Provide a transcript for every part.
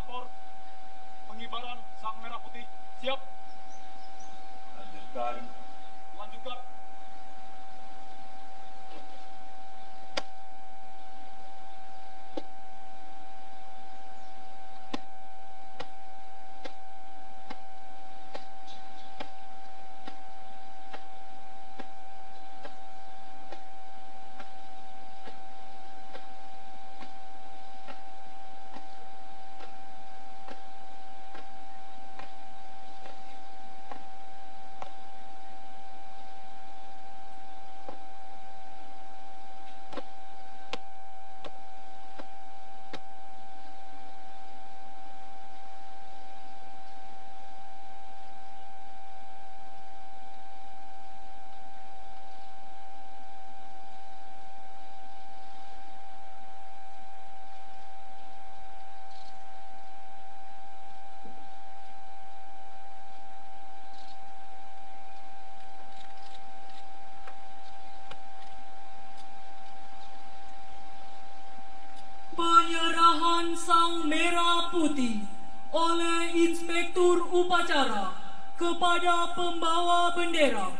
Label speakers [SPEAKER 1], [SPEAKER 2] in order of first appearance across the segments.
[SPEAKER 1] lapor.
[SPEAKER 2] Pengibaran sang merah putih. Siap. Lanjutkan. Lanjutkan. Kepada pembawa bendera.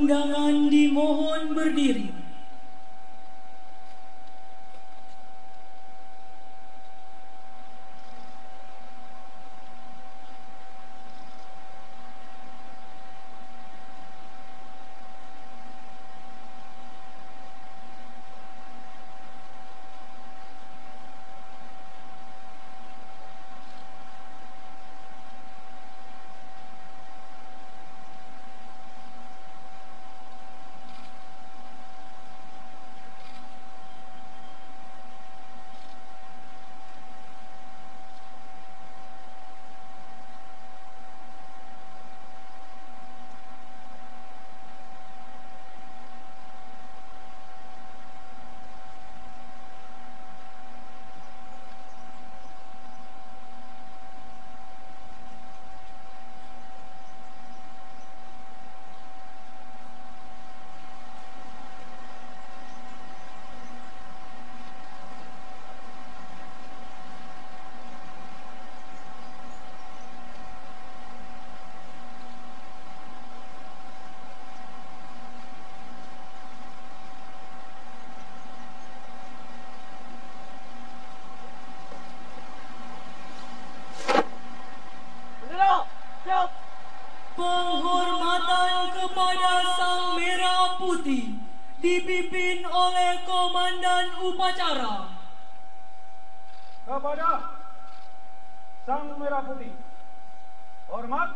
[SPEAKER 3] Undangan dimohon berdiri. Penghormatan kepada Sang Merah Putih dipimpin oleh Komandan Upacara.
[SPEAKER 2] Kepada Sang Merah Putih. Hormat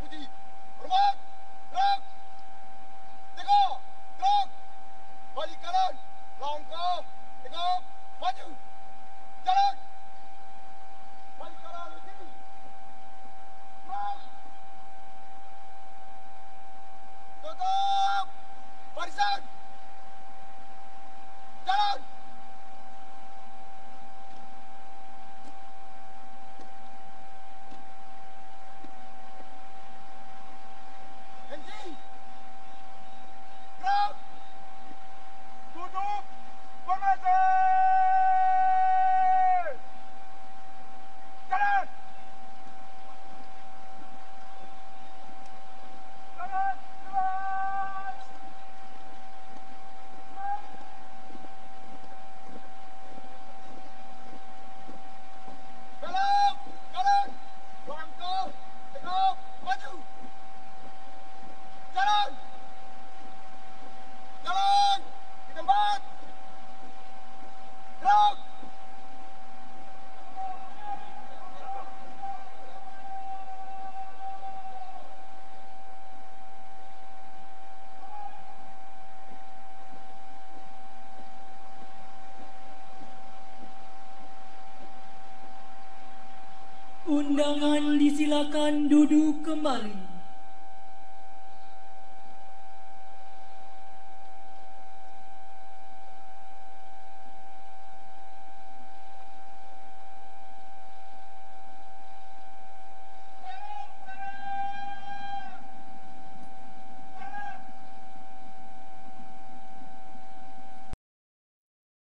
[SPEAKER 2] sang merah putih. Hormat. Gerak. Tiga. Gerak. Balik kanan. Langkah. Tegak. Maju. Jalan. Balik kanan lagi. Gerak. Tutup. Barisan. Jalan. Henti. Gerak.
[SPEAKER 4] Tutup formasi. Jalan. Jalan. Jalan.
[SPEAKER 2] Belok. Kanan. Langkah. Tegak. Maju. Jalan. Jalan. Di tempat. Gerak.
[SPEAKER 3] Undangan disilakan duduk kembali.